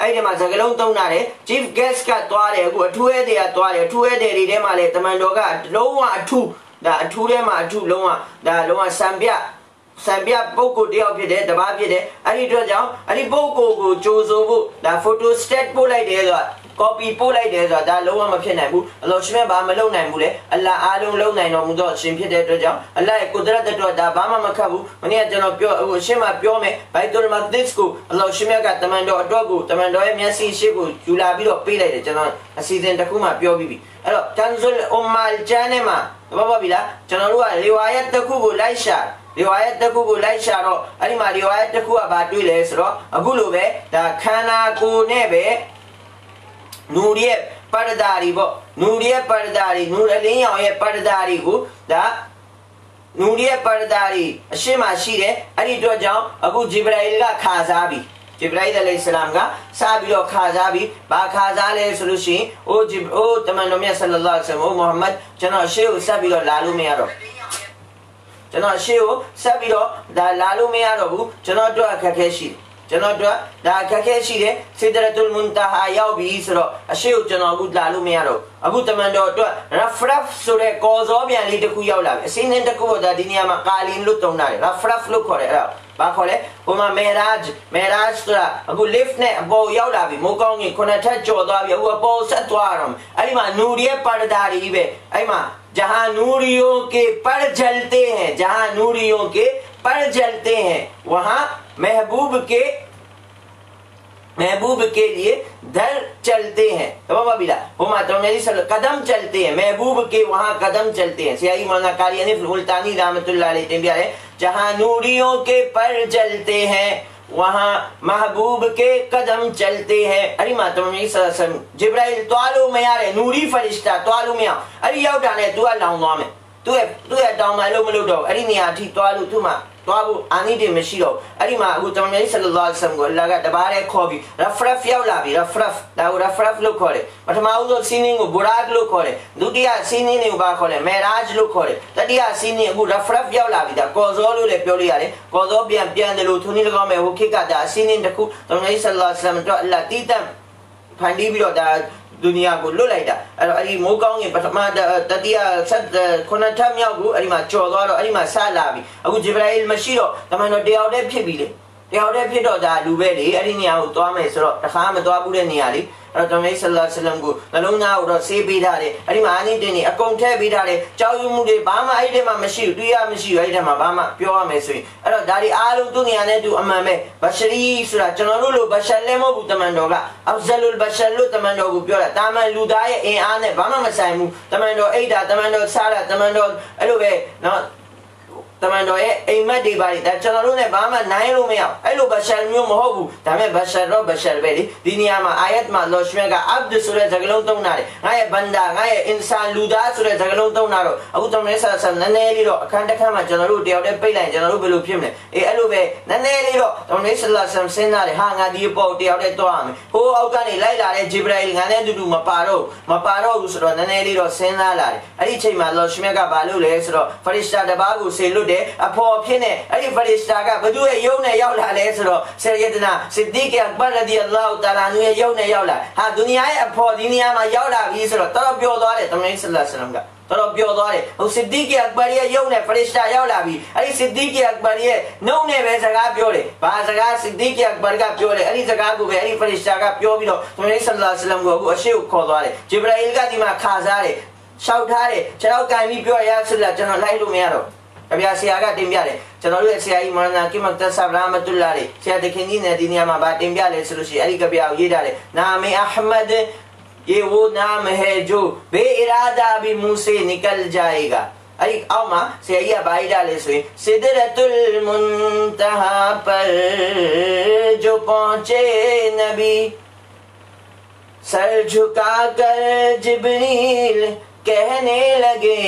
အဲ့ဒီမှာစကလုံးသုံးတာတယ် chief guest ကသွားတယ်အခုအထူးဧည့်သည်ကသွားတယ်အထူးဧည့်သည်တွေထဲမှာလေတမန်တော်ကလုံးဝအထူးဒါအထူးထဲမှာအထူးလုံးဝဒါလုံးဝစံပြစံပြပုဂ္ဂိုလ်တယောက်ဖြစ်တယ်တပါးဖြစ်တယ်အဲ့ဒီအတွက်ကြောင့်အဲ့ဒီပုဂ္ဂိုလ်ကိုကြိုးဆိုဖို့ဒါ photo stat ပို့လိုက်တယ်ဆိုတာ copy ပို့လိုက်တယ်ဆိုတာဒါလုံးဝမဖြစ်နိုင်ဘူးအလောရှင်မြတ်ဘာမလုပ်နိုင်ဘူးလေအလ္လာဟ်အားလုံးလုပ်နိုင်တော်မူသောအရှင်ဖြစ်တဲ့အတွက်ကြောင့်အလ္လာဟ်ရဲ့ကုဒရတ်အတွက်ဒါဘာမှမခတ်ဘူးမနေ့ကကျွန်တော်ပြောဟိုအရှင်မပြောမယ်ဘိုက်တူလ်မတ်ဒစ်ကိုအလောရှင်မြတ်ကတမန်တော်အတွက်ကိုတမန်တော်ရဲ့မျက်စိရှိကိုယူလာပြီးတော့ပေးလိုက်တယ်ကျွန်တော်အစီအစဉ်တစ်ခုမှပြောပြီးပြီအဲ့တော့ကန်ဇုလ်အွမ်မာလ်ဂျန်နဲ့မှာဘာပါပြီလားကျွန်တော်တို့ကလေဝါယတ်တစ်ခုကိုလိုက်ရှာရီဝါယတ်တစ်ခုကိုလိုက်ရှာတော့အဲ့ဒီမှာရီဝါယတ်တစ်ခုကဘာတွေ့လဲဆိုတော့အခုလိုပဲဒါခန္ဓာကိုယ်နဲ့ပဲ နူရီရဲ့ပရဒါရီပေါ့နူရီရဲ့ပရဒါရီနူရလင်းရောင်ရဲ့ပရဒါရီကိုဒါနူရီရဲ့ပရဒါရီအရှိမရှိတယ်အဲ့ဒီအတွက်ကြောင့်အခုဂျေဘရာအီလကခါစားပြီဂျေဘရာအီလအစ္စလာမ်ကစပြီးတော့ခါစားပြီးဘာခါစားလဲဆိုလို့ရှိရင်အိုဂျေအိုတမန်တော်မြတ်ဆလလောလဟ်အလိုင်းဝါဆလမ်အိုမုဟမ္မဒ်ကျွန်တော်ရှေ့ကိုဆက်ပြီးတော့လာလို့မရတော့ကျွန်တော်ရှေ့ကိုဆက်ပြီးတော့ဒါလာလို့မရတော့ဘူးကျွန်တော်တို့အခက်ခဲရှိတယ် ကျွန်တော်တို့ဒါအခက်ခဲရှိတယ်စေဒရတုလ်မွန်တဟာရောက်ပြီဆိုတော့အရှိကိုကျွန်တော်အခုလာလို့မရတော့အခုတမန်တော်အတွက် refref ဆိုတဲ့ကော်စောပြန်လေးတစ်ခုရောက်လာပြီအစင်းနဲ့တစ်ခုတော့ဒါဒီနေရာမှာကာလင်လို့တုံးတာလေ refref လို့ခေါ်တယ်အဲ့ဒါဘာခေါ်လဲဟိုမှာ Miraj Miraj ဆိုတာအခု lift နဲ့အပေါ်ရောက်လာပြီမိုးကောင်းကြီးခုနှစ်ထပ်ကျော်သွားပြီအခုအပေါ်ဆက်သွားတော့အဲ့ဒီမှာနူရီရဲ့ပါရဒါကြီးပဲအဲ့မှာ जहां नूरियों के पर जलते हैं जहां नूरियों के पर जलते हैं वहां محبوب کے محبوب کے لیے در چلتے ہیں۔ بلا، وہ ماتم میری قدم چلتے ہیں۔ محبوب کے وہاں قدم چلتے ہیں۔ سیاہی مولانا کاری یعنی الطانی رحمۃ اللہ علیہ بھی آئے، جہاں نوریوں کے پر چلتے ہیں، وہاں محبوب کے قدم چلتے ہیں۔ ارے ماتم سرسن جبرائیل توالو معیار ہے نوری فرشتہ توالو میاں ارے یہ اٹھانا ہے تو اللہ میں تو ہے تو ہے، تو مالو تو ڈاؤ۔ تو نہیں تو توالو تو ماں۔ သွားဖို့အာနိတင်မရှိတော့အဲ့ဒီမှာအခုတမန်ကြီးဆလလောလဟ်ဆမ်ကိုအလ္လာဟ်ကတပါးနဲ့ခေါ်ပြီး refref ရောက်လာပြီ refref ဒါကို refref လို့ခေါ်တယ်ပထမဦးဆုံးစီးနင်းကို burak လို့ခေါ်တယ်ဒုတိယစီးနင်းကိုဘာခေါ်လဲ miraj လို့ခေါ်တယ်တတိယစီးနင်းအခု refref ရောက်လာပြီဒါကော်ဇောလို့လည်းပြောလို့ရတယ်ကော်ဇောပြန်ပြန်တယ်လို့သူနည်း၎င်းမဲ့ဟိုခေတ်ကဒါစီးနင်းတစ်ခုတမန်ကြီးဆလလောလဟ်ဆမ်တို့အလ္လာဟ်တီးတန့်ဖန်တီးပြီးတော့ဒါ ဒုနီယာကိုလွတ်လိုက်တာအဲ့တော့အဲ့ဒီမိုးကောင်းရင်ပထမတတိယဆက်ခုနှစ်ထပ်မြောက်ကိုအဲ့ဒီမှာကြော်သွားတော့အဲ့ဒီမှာဆလာပြီအခုဂျေဘရာအီလ်မရှိတော့တမန်တော်တယောက်တည်းဖြစ်ပြီလေ တယောက်တည်းဖြစ်တော့ဒါလူပဲလေအဲ့ဒီနေရာကိုသွားမယ်ဆိုတော့တခါမသွားဘူးတဲ့နေရာလေအဲ့တော့မေဆလ္လာဆလမ်ကိုနှလုံးသားကိုတော့ဆေးပေးထားတယ်အဲ့ဒီမှာအာနိတင်နေအကုန်ထည့်ပေးထားတယ်ကြောက်ရွံ့မှုတွေဘာမှအဲ့ဒီမှာမရှိဘူးတွေ့ရမရှိဘူးအဲ့ဒီမှာဘာမှပြောရမယ်ဆိုရင်အဲ့တော့ဒါဒီအားလုံးသူငယ်နဲ့သူအမှန်ပဲဘရှရီဆိုတာကျွန်တော်တို့လိုဘရှလည်းမဟုတ်ဘူးတမန်တော်ကအောက်ဇလုလ်ဘရှလို့တမန်တော်ကိုပြောတာတာမန်လူသားရဲ့အင်အားနဲ့ဘာမှမဆိုင်ဘူးတမန်တော်အိတ်တာတမန်တော်စားတာတမန်တော်အဲ့လိုပဲနော် တမန်တော်ရဲ့အိမ်မက်တွေပါလေဒါကျွန်တော်တို့ ਨੇ ဘာမှနိုင်လို့မရအဲ့လိုဘရှာမျိုးမဟုတ်ဘူးဒါပေမဲ့ဘရှာတော့ဘရှာပဲလေဒီနေရာမှာအာယတ်မှာလောရှမြတ်ကအဗ်ဒ်ဆိုတဲ့စကားလုံးသုံးတာလေငါရဲ့ဘန္ဒါငါရဲ့အင်ဆာလူသားဆိုတဲ့စကားလုံးသုံးတာတော့အခုတမန်ဆာဆာနည်းနည်းလေးတော့အခန်းတစ်ခန်းမှာကျွန်တော်တို့တယောက်တည်းပိတ်လိုက်ကျွန်တော်တို့ဘယ်လိုဖြစ်မလဲအေးအဲ့လိုပဲနည်းနည်းလေးတော့တမန်ဆလာဆမ်စဉ်းစားတယ်ဟာငါဒီပေါ်တယောက်တည်းသွားရမယ်ဟိုအောက်ကနေလိုက်လာတဲ့ဂျေဘရာအီငါနဲ့အတူတူမပါတော့မပါတော့ဘူးဆိုတော့နည်းနည်းလေးတော့စဉ်းစားလာတယ်အဲ့ဒီအချိန်မှာလောရှမြတ်ကဘာလုပ်လဲဆိုတော့ဖရစ်တာတပါးကိုဆေလွတ်တယ်အဖော်ဖြစ်နေအဲ့ဒီဖရစ်တာကဘသူရဲ့ယုံနဲ့ရောက်လာလဲဆိုတော့ဆယ်ရတနာစစ်ဒီကဘရဒီအလ္လာဟ်တာလာနူရဲ့ယုံနဲ့ရောက်လာဟာဒုနီယာရဲ့အဖော်ဒီနေရာမှာရောက်လာပြီဆိုတော့တော်တော်ပြောသွားတယ်တမန်ဆလ္လာဆလမ်ကတော်တော်ပြောသွားတယ်ဟိုစစ်ဒီကအကဘရီရဲ့ယုံနဲ့ဖရစ်တာရောက်လာပြီအဲ့ဒီစစ်ဒီကအကဘရီရဲ့နှုတ်နဲ့ပဲစကားပြောတယ်ဘာစကားစစ်ဒီကအကဘရကပြောတယ်အဲ့ဒီစကားကိုပဲအဲ့ဒီဖရစ်တာကပြောပြီးတော့တမန်ဆလ္လာဆလမ်ကိုအခုအရှိကိုခေါ်သွားတယ်ဂျေဘရာအီလ်ကဒီမှာခါစားတယ်ရှောက်ထားတယ်ကျွန်တော်ကန်ပြီးပြောရဆလကျွန်တော်လိုက်လို့မရတော့ အပြာဆရာကတင်ပြတယ်ကျွန်တော်တို့ရဲ့ဆရာကြီးမောင်နာကိမတ်တတ်ဆပ်ရာဟမတ်တူလာလေးဆရာတခင်ကြီးနဲ့ဒီနေရာမှာဘာတင်ပြလဲဆိုလို့ရှိရင်အဲ့ဒီကဗျာကိုရေးထားတယ်နာမည်အဟမတ် یہ وہ نام ہے جو بے ارادہ بھی منہ سے نکل جائے گا ماں بائی سوئے پر جو پہنچے نبی سر جھکا کر جبریل کہنے لگے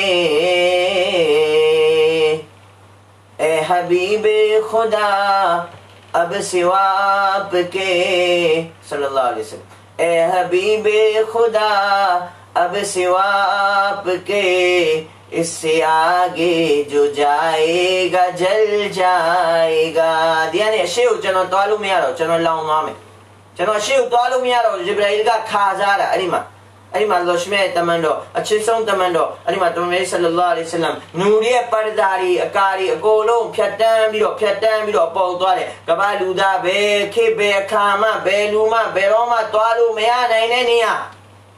اے حبیب خدا، اب سوا آپ کے۔ صلی اللہ علیہ وسلم۔ اے حبیب خدا، اب سوا آپ کے۔ اس سے آگے جو جائے گا، جل جائے گا۔ یعنی دیانے شیو چنو تعلوم میارو چنو اللہ امامے چنو شیو تعلوم یارو جبرائیل کا کھا ہزارہ علیمہ۔ အဲ့ဒီမှာလောရှမဲတမန်တော်အချစ်ဆုံးတမန်တော်အဲ့ဒီမှာတမန်လေးဆလလာလေးဆလမ်နူရီရဲ့ပါရဒါရီအကာရီအကုန်လုံးဖြတ်တန်းပြီးတော့ဖြတ်တန်းပြီးတော့ပေါက်သွားတယ်ကမ္ဘာလူသားပဲခေဘယ်အခါမှဘယ်လူမှဘယ်တော့မှသွားလို့မရနိုင်တဲ့နေရာ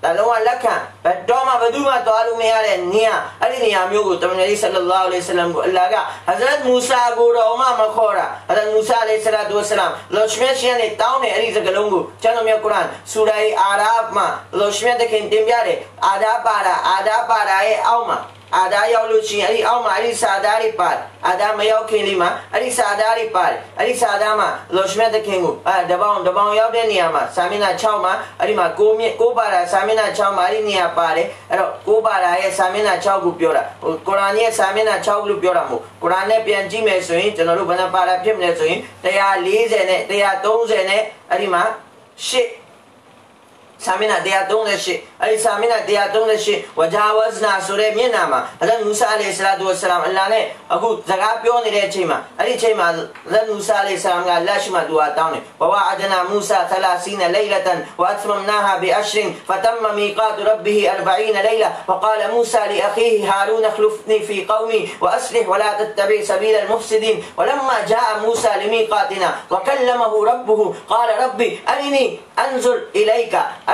ဒါလုံးဝလက်ခံဘယ်တော့မှဘယ်သူမှသွားလို့မရတဲ့နေရာအဲ့ဒီနေရာမျိုးကိုတမန်တော်ဆလလောလဟ်အလัยဟိဝါစလမ်ကိုအလ္လာဟ်ကဟဇရတ်မူဆာကိုတော့မှမခေါ်တာဟဇရတ်မူဆာအလိုင်ဆလာတူဝဆလမ်လောရှမဲရှင်နဲ့တောင်းတယ်အဲ့ဒီစကားလုံးကိုကျမ်းတော်မြတ်ကုရ်အာန်ဆူရာအာရာဖ်မှာလောရှမဲတခင်တင်ပြတယ်အာဒါပါရာအာဒါပါရာရဲ့အောက်မှာ အာဒါရောက်လို့ရှိရင်အဲ့ဒီအောက်မှာအဲ့ဒီစာသားတွေပါတယ်အာဒါမရောက်ခင်လေးမှာအဲ့ဒီစာသားတွေပါတယ်အဲ့ဒီစာသားမှာလောရှမြတ်တခင်ကိုအဲတပေါင်းတပေါင်းရောက်တဲ့နေရာမှာစာမျက်နှာ6မှာအဲ့ဒီမှာ6မြင့်6ပါတာစာမျက်နှာ6မှာအဲ့ဒီနေရာပါတယ်အဲ့တော့6ပါတာရဲ့စာမျက်နှာ6ကိုပြောတာဟိုကုရ်အာန်ရဲ့စာမျက်နှာ6လို့ပြောတာမဟုတ်ကုရ်အာန်နဲ့ပြန်ကြည့်မယ်ဆိုရင်ကျွန်တော်တို့ဘယ်နှပါတာဖြစ်မလဲဆိုရင်140နဲ့130နဲ့အဲ့ဒီမှာ8 سامينا ديا دون لشي أي سامينا ديا دون لشي وجاوزنا سورة مينا ما هذا موسى عليه السلام دو السلام الله نه أكو زكاة بيون رأي شيء ما أي شيء ما هذا موسى عليه السلام قال لا شيء ما دعاء تاني ووعدنا موسى ثلاثين ليلة وأتممناها بأشر فتم ميقات ربه أربعين ليلة. وقال موسى لأخيه هارون اخلفني في قومي. وأصلح ولا تتبع سبيل المفسدين. ولما جاء موسى لميقاتنا وكلمه ربه قال ربي أرني أنزل إليك. အ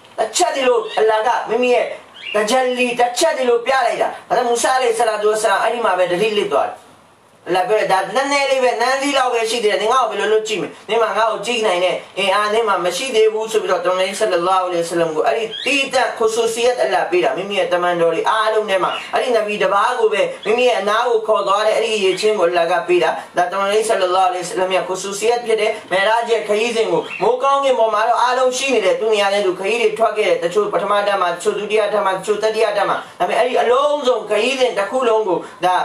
တစ်ချက်ဒီလိုအလ္လာဟ်ကမိမိရဲ့တဂျလီတစ်ချက်ဒီလိုပြလိုက်တာအဲဒါမူဆာလေးဆလာတူဆလာအဲ့ဒီမှာပဲဒလိလစ်သွားတယ် လာပြောဒါနည်းနည်းလေးပဲနန်းလေးလောက်ပဲရှိသေးတယ်နင်ငါ့ကိုဘယ်လိုလုပ်ကြည့်မလဲနင်မငါ့ကိုကြည့်နိုင်တဲ့အင်အားနင်မမရှိသေးဘူးဆိုပြီးတော့တော်လေးဆလလောလ္လဟ်အလัยဟိဝါဆလမ်ကိုအဲ့ဒီတီးတက်ခုဆူစီယတ်အလ္လာပေးတာမိမိရဲ့တမန်တော်တွေအားလုံးထဲမှာအဲ့ဒီနဗီတပါးကိုပဲမိမိရဲ့အနာကိုခေါ်သွားတဲ့အဲ့ဒီရေချင်းကိုအလ္လာကပေးတာဒါတော်လေးဆလလောလ္လဟ်အလัยဟိဝါဆလမ်ရဲ့ခုဆူစီယတ်ဖြစ်တဲ့မေရာဂျ်ရဲ့ခရီးစဉ်ကိုမိုးကောင်းကင်ပေါ်မှာတော့အားလုံးရှိနေတဲ့သူနေရာနဲ့သူခရီးတွေထွက်ခဲ့တဲ့တချို့ပထမတက်မှာတချို့ဒုတိယတက်မှာတချို့တတိယတက်မှာဒါပေမဲ့အဲ့ဒီအလုံးစုံခရီးစဉ်တစ်ခုလုံးကိုဒါ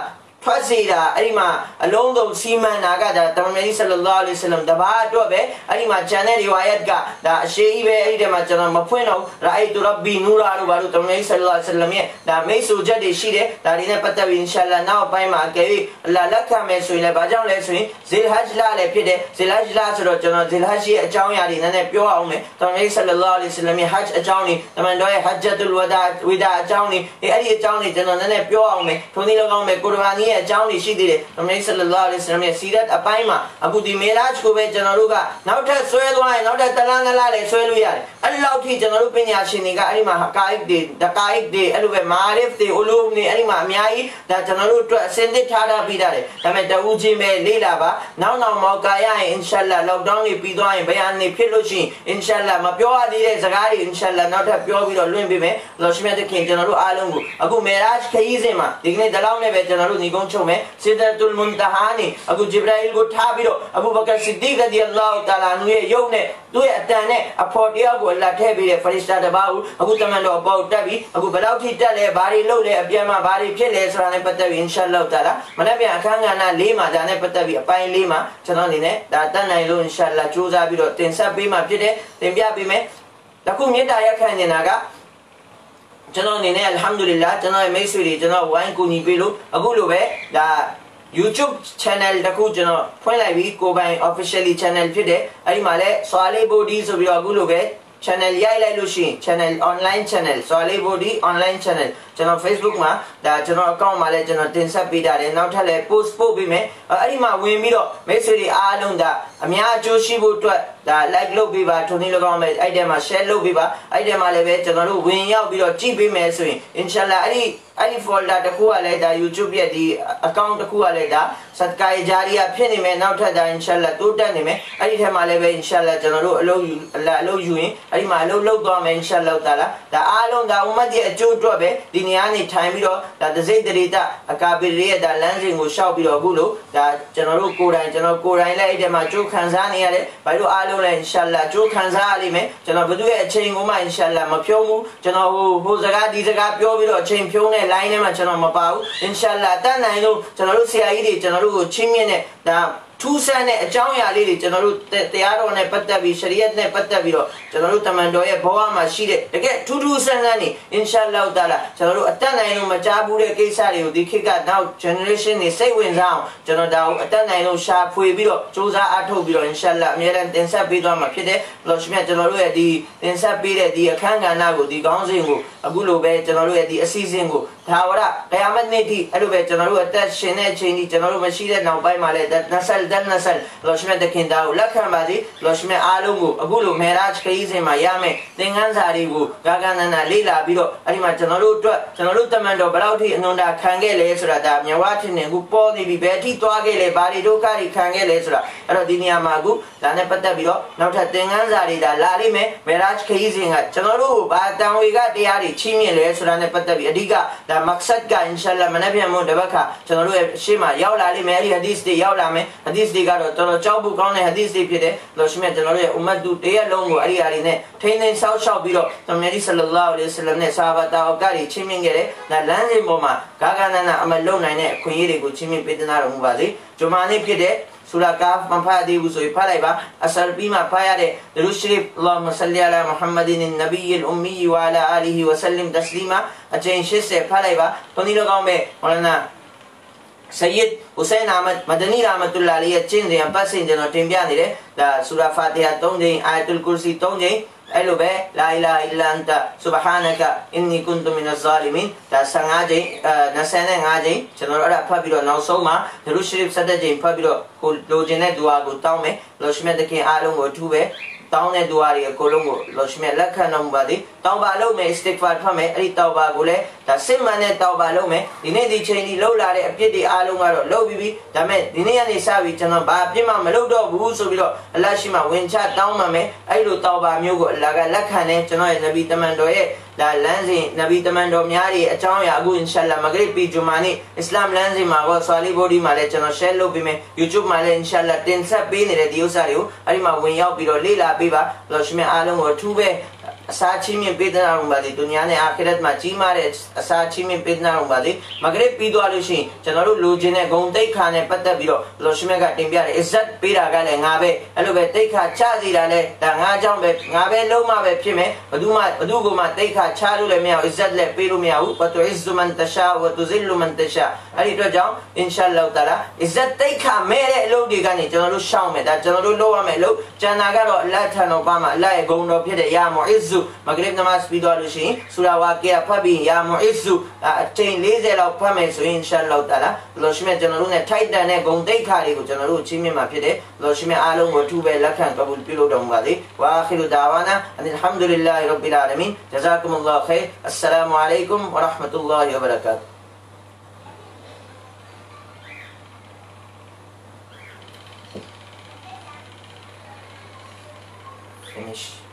ဖတ်စေတာအဲ့ဒီမှာအလုံးစုံစီမံတာကဒါတမန်တော်ကြီးဆလလောလဟ်အလိုင်းမ်တပါတော့ပဲအဲ့ဒီမှာ channel ဒီဝါယတ်ကဒါအရှိကြီးပဲအဲ့ဒီတည်းမှာကျွန်တော်မဖွင့်တော့ရာအိတူရဘီနူရာလို့ဘာလို့တမန်တော်ကြီးဆလလောလဟ်အလိုင်းမ်ရဲ့ဒါမိတ်ဆွေချက်တွေရှိတယ်ဒါတွေနဲ့ပတ်သက်ပြီး inshallah နောက်ပိုင်းမှာအကယ်၍အလာလက်ခံမယ်ဆိုရင်လည်းဘာကြောင့်လဲဆိုရင်ဇီလ်ဟဂျ်လာလည်းဖြစ်တယ်ဇီလ်ဟဂျ်လာဆိုတော့ကျွန်တော်ဇီလ်ဟဂျ်ရဲ့အကြောင်းအရာတွေနည်းနည်းပြောအောင်မယ်တမန်တော်ကြီးဆလလောလဟ်အလိုင်းမ်ရဲ့ hajj အကြောင်းတွေတမန်တော်ရဲ့ hajjatul wada ဝိဒါအကြောင်းတွေအဲ့ဒီအကြောင်းတွေကျွန်တော်နည်းနည်းပြောအောင်မယ်ထုံးသီးလောက်အောင်မယ်ကုရ်အာနီရဲ့အကြောင်းတွေရှိသေးတယ်နမီဆလလာလ္လဟ်အလัยဟိဝါစလမ်ရဲ့စီရတ်အပိုင်းမှာအခုဒီမေရာဂျ်ကိုပဲကျွန်တော်တို့ကနောက်ထပ်ဆွဲသွားရင်နောက်ထပ်တလားနလားလည်းဆွဲလို့ရတယ်အဲ့လောက်ထိကျွန်တော်တို့ပညာရှင်တွေကအဲ့ဒီမှာကာအိတ်တွေဒကာအိတ်တွေအဲ့လိုပဲမာရစ်တွေအလိုတွေအဲ့ဒီမှာအများကြီးဒါကျွန်တော်တို့အတွက်အစင်သစ်ထားတာပြီးတာတယ်ဒါပေမဲ့တဦးချင်းပဲလေးလာပါနောက်နောက်မောကာရရင်အင်ရှာအလ္လာလော့ဒေါင်းတွေပြီးသွားရင်ဘယ်အနေဖြစ်လို့ရှိရင်အင်ရှာအလ္လာမပြောရသေးတဲ့စကားတွေအင်ရှာအလ္လာနောက်ထပ်ပြောပြီးတော့လွှင့်ပေးမယ်လောရှိမြတ်တခင်ကျွန်တော်တို့အားလုံးကိုအခုမေရာဂျ်ခရီးစဉ်မှာဒီကနေ့ဒီလောက်နဲ့ပဲကျွန်တော်တို့ညီကုန်းချုပ်မယ်စီဒတ်တူလ်မွန်တဟာနီအခုဂျိဘရာအီလ်ကိုထားပြီးတော့အဘူဘကာဆစ်ဒီကရဒီအလ္လာဟ်တာလာနူရဲ့ယုံနဲ့သူ့ရဲ့အတန်နဲ့အဖော်တယောက်ကိုအလတ်ထည့်ပေးတဲ့ဖရစ်စတာတပါးကိုအခုတမန်တော်အပေါ်တက်ပြီးအခုဘယ်တော့ထိတက်လဲဘာတွေလုပ်လဲအပြန်မှာဘာတွေဖြစ်လဲဆိုတာနဲ့ပတ်သက်ပြီးအင်ရှာအလ္လာဟ်တာလာမနေ့ပြန်အခန်းကဏ္ဍ၄မှာဒါနဲ့ပတ်သက်ပြီးအပိုင်း၄မှာကျွန်တော်အနေနဲ့ဒါတတ်နိုင်လို့အင်ရှာအလ္လာဟ်ကြိုးစားပြီးတော့တင်ဆက်ပေးမှဖြစ်တယ်တင်ပြပေးမယ်တခုမေတ္တာရက်ခံနေတာက ကျွန်တော်အနေနဲ့အလ်ဟမ်ဒူလ illah ကျွန်တော်ရဲ့မိတ်ဆွေတွေကျွန်တော်ဝိုင်းကူညီပေးလို့အခုလိုပဲဒါ YouTube channel တခုကျွန်တော်ဖွင့်လိုက်ပြီးကိုပိုင် officially channel ဖြစ်တယ်အဲ့ဒီမှာလဲဆွာလေးဘိုဒီဆိုပြီးတော့အခုလိုပဲ channel ရိုက်လိုက်လို့ရှိရင် channel online channel ဆွာလေးဘိုဒီ online channel ကျွန်တော် Facebook မှာဒါကျွန်တော် account မှာလည်းကျွန်တော်တင်ဆက်ပေးတာတယ်နောက်ထပ်လည်း post ပို့ပေးမယ်အဲ့ဒီမှာဝင်ပြီးတော့မိတ်ဆွေတွေအားလုံးဒါအများအကျိုးရှိဖို့အတွက်ဒါ like လုပ်ပေးပါထုံနည်း၎င်းပဲအဲ့ဒီမှာ share လုပ်ပေးပါအဲ့ဒီမှာလည်းပဲကျွန်တော်တို့ဝင်ရောက်ပြီးတော့ကြည့်ပေးမယ်ဆိုရင် inshallah အဲ့ဒီအဲ့ဒီ folder တခုကလည်းဒါ YouTube ရဲ့ဒီ account တခုကလည်းဒါ subscribe ဂျာရီယာဖြစ်နေမယ်နောက်ထပ်ဒါ inshallah တိုးတက်နေမယ်အဲ့ဒီထဲမှာလည်းပဲ inshallah ကျွန်တော်တို့အလုပ်ယူအလုပ်ယူရင်အဲ့ဒီမှာအလုပ်လုပ်သွားမယ် inshallah တာလားဒါအားလုံးဒါ ummat ရဲ့အကျိုးအတွက်ပဲဒီနေရာနေထိုင်ပြီးတော့ဒါတစိတ်တရေတအကာပီတွေရဲ့ဒါလမ်းစဉ်ကိုရှောက်ပြီးတော့အခုလို့ဒါကျွန်တော်တို့ကိုယ်တိုင်ကျွန်တော်ကိုယ်တိုင်လည်းအဲ့ဒီမှာကြိုးခံစားနေရတယ်ဘာလို့အားလုံးလည်း inshallah ကြိုးခံစားရလိမ့်မယ်ကျွန်တော်ဘယ်သူရဲ့အချိန်ကိုမှ inshallah မဖြုံးဘူးကျွန်တော်ဟိုဟိုစကားဒီစကားပြောပြီးတော့အချိန်ဖြုံးတဲ့ line ထဲမှာကျွန်တော်မပါဘူး inshallah တတ်နိုင်လို့ကျွန်တော်တို့ဆရာကြီးတွေကျွန်တော်တို့ကိုချင်းမြင့်တဲ့ဒါထူးဆန်းတဲ့အကြောင်းအရာလေးတွေကျွန်တော်တို့တရားတော်နဲ့ပတ်သက်ပြီးရှရီယတ်နဲ့ပတ်သက်ပြီးတော့ကျွန်တော်တို့တမန်တော်ရဲ့ဘဝမှာရှိတဲ့တကယ်ထူးထူးဆန်းဆန်းနေအင်ရှာလောတာလာကျွန်တော်တို့အတက်နိုင်လို့မကြားဘူးတဲ့ကိစ္စတွေကိုဒီခေတ်ကနောက် generation တွေစိတ်ဝင်စားအောင်ကျွန်တော်ဒါကိုအတက်နိုင်လို့ရှာဖွေပြီးတော့စူးစမ်းအားထုတ်ပြီးတော့အင်ရှာလာအများနဲ့တင်ဆက်ပေးသွားမှာဖြစ်တယ်လို့ရှိမြကျွန်တော်တို့ရဲ့ဒီတင်ဆက်ပေးတဲ့ဒီအခန်းကဏ္ဍကိုဒီကောင်းစဉ်ကိုအခုလိုပဲကျွန်တော်တို့ရဲ့ဒီအစီအစဉ်ကို ဒါဝရကယာမတ်နေ့ထိအဲ့လိုပဲကျွန်တော်တို့အသက်ရှင်တဲ့အချိန်ကြီးကျွန်တော်တို့မရှိတဲ့နောက်ပိုင်းမှာလည်းနဆလ်ဒန်နဆလ်လောရှိမြတ်တခင်သားကိုလက်ခံပါသည်လောရှိမြတ်အားလုံးကိုအခုလိုမေရာဂျ်ခရီးစဉ်မှာရမယ်သင်ခန်းစာတွေကိုဂါဂနနာလေ့လာပြီးတော့အဲ့ဒီမှာကျွန်တော်တို့အတွက်ကျွန်တော်တို့တမန်တော်ဘယ်လောက်ထိအနွန်တာခံခဲ့လဲဆိုတာဒါမြဝထင်နေအခုပေါ်နေပြီဘယ်ထိသွားခဲ့လဲဘာတွေဒုက္ခတွေခံခဲ့လဲဆိုတာအဲ့တော့ဒီနေရာမှာအခုဒါနဲ့ပတ်သက်ပြီးတော့နောက်ထပ်သင်ခန်းစာတွေဒါလာလိမ့်မယ်မေရာဂျ်ခရီးစဉ်ကကျွန်တော်တို့ဘာတန်ဝေကတရားတွေချင်းမြင့်လဲဆိုတာနဲ့ပတ်သက်ပြီးအဓိကဒါမက်ဆတ်ကအင်ရှာအလ္လာမနက်ဖြန်မို့တပတ်ခါကျွန်တော်တို့ရဲ့ရှေ့မှာရောက်လာလိမ့်မယ်အဲ့ဒီဟဒီစ်တွေရောက်လာမယ်ဟဒီစ်တွေကတော့တော်တော်ကြောက်ဖို့ကောင်းတဲ့ဟဒီစ်တွေဖြစ်တယ်လို့ရှိမြတ်ကျွန်တော်တို့ရဲ့အွမ်မတ်တူတရက်လုံးကိုအဲ့ဒီအရာတွေနဲ့ထိန်းသိမ်းဆောက်ရှောက်ပြီးတော့တော်မြတ်ကြီးဆလလောလ္လဟ်အလိုင်းဝါဆလမ်နဲ့ဆာဘာတာအကတွေချင်းမြင့်ခဲ့တယ်ဒါလမ်းစဉ်ပေါ်မှာဂါဂနာနာအမလုံနိုင်တဲ့အခွင့်အရေးတွေကိုချင်းမြင့်ပေးသနာတော်မူပါစေဂျုမာနေ့ဖြစ်တဲ့ ဆူရာကာဖ်မဖတ်သေးဘူးဆိုရင်ဖတ်လိုက်ပါအဆလ်ပြီးမှဖတ်ရတဲ့ဒရုရှရစ်အလ္လာဟ်မဆလ္လီအလာမုဟမ္မဒင်နဗီအလ်အွမ်မီဝါလာအာလီဟီဝဆလမ်တစလီမာအချိန်80ဖတ်လိုက်ပါဘုန်းကြီးတို့ကောင်းမဲ့မောလနာ Sayyid Hussein Ahmad Madani Rahmatullah alayhi အကျင့်စဉ်အပတ်စဉ်ကျွန်တော်တင်ပြနေတယ်ဒါဆူရာဖာတီဟာ3ကြိမ်အာယတ်လ်ကူစီ3ကြိမ် အဲ့လိုပဲလာအီလာအီလန်တာဆူဘဟာနကအင်နီကွန်တူမီနဇာလီမင်ဒါ15ကြိမ်အဲ25ကြိမ်ကျွန်တော်တို့အဲ့ဒါဖတ်ပြီးတော့နောက်ဆုံးမှာဒရုရှရစ်17ကြိမ်ဖတ်ပြီးတော့ကိုလိုချင်တဲ့ဒူအာကိုတောင်းမယ်လောရှိမြတ်တခင်အားလုံးကိုအထူးပဲ တောင်းတဲ့ဒူအာတွေအကုန်လုံးကိုလောရှမြတ်လက်ခံတော်မူပါသည်တောင်းပါလုပ်မယ် istighfar ဖတ်မယ်အဲ့ဒီတောင်းပါကိုလည်းဒါစစ်မှန်တဲ့တောင်းပါလုပ်မယ်ဒီနေ့ဒီချိန်ဒီလှုပ်လာတဲ့အပြစ်တွေအားလုံးကတော့လှုပ်ပြီးပြီဒါပေမဲ့ဒီနေ့ကနေစပြီးကျွန်တော်ဘာအပြစ်မှမလုပ်တော့ဘူးဆိုပြီးတော့အလရှိမှဝင်ချတောင်းမှမယ်အဲ့လိုတောင်းပါမျိုးကိုအလ္လာဟ်ကလက်ခံတယ်ကျွန်တော်ရဲ့နဗီတမန်တော်ရဲ့ ဒါလမ်းစဉ်နဗီတမန်တော်များတွေအကြောင်းအရာအခုအင်ရှာအလ္လာမဂရစ်ပီဂျူမာနေ့အစ္စလာမ်လမ်းစဉ်မှာကောဆွာလီဘောဒီမှာလည်းကျွန်တော် share လုပ်ပေးမယ် YouTube မှာလည်းအင်ရှာအလ္လာတင်ဆက်ပေးနေတဲ့ဒီဥစ္စာတွေကိုအဲ့ဒီမှာဝင်ရောက်ပြီးတော့လေ့လာပေးပါလို့ရှင်မအားလုံးကိုအထူးပဲ အစာချင်းမြင့်ပေးတဲ့အောင်ပါလေဒုညာနဲ့အာခိရတ်မှာကြီးမားတဲ့အစာချင်းမြင့်ပေးတဲ့အောင်ပါလေမဂရစ်ပြီးသွားလို့ရှိရင်ကျွန်တော်တို့လိုချင်တဲ့ဂုံတိတ်ခါနဲ့ပတ်သက်ပြီးတော့လောရှင်မြတ်ကတင်ပြတယ်အစ္စတ်ပေးတာကလည်းငါပဲအဲ့လိုပဲတိတ်ခါချစီတာလည်းဒါငါကြောင့်ပဲငါပဲလုံးမပဲဖြစ်မယ်ဘယ်သူမှဘယ်သူကမှတိတ်ခါချလို့လည်းမရဘူးအစ္စတ်လည်းပေးလို့မရဘူးဘတူအစ္စမန်တရှာဝတူဇီလူမန်တရှာအဲ့ဒီအတွက်ကြောင့်အင်ရှာအလ္လာဟ်တာလာအစ္စတ်တိတ်ခါမဲ့တဲ့အလုပ်တွေကနေကျွန်တော်တို့ရှောင်မယ်ဒါကျွန်တော်တို့လုပ်ရမယ်လို့ကျန်တာကတော့အလတ်ထံတော်ပါမှာအလတ်ရဲ့ဂုံတော်ဖြစ်တဲ့ယာမူအစ်ဇူမဂရစ်နမတ်ပြီးတော့လို့ရှိရင်ဆူရာဝါကေဖတ်ပြီးယာမူအစ်ဇူအချိန်40လောက်ဖတ်မယ်ဆိုရင်အင်ရှာအလ္လာဟ်တာလာလို့ရှိမဲ့ကျွန်တော်တို့ ਨੇ ထိုက်တန်တဲ့ဂုံတိတ်ခါတွေကိုကျွန်တော်တို့ချင်းမြင့်မှာဖြစ်တယ်လို့ရှိမဲ့အားလုံးကိုအထူးပဲလက်ခံကဘူလ်ပြုလုပ်တော်မူပါစေဝါခီရူဒါဝါနာအလ်ဟမ်ဒူလ illah ရဘ်ဘီလ်အာလမင်ဂျဇာကုမ်လာခေအစ္စလာမုအလိုင်ကွမ်ဝရဟ်မတုလ္လာဟီဝဘရကာတ် finish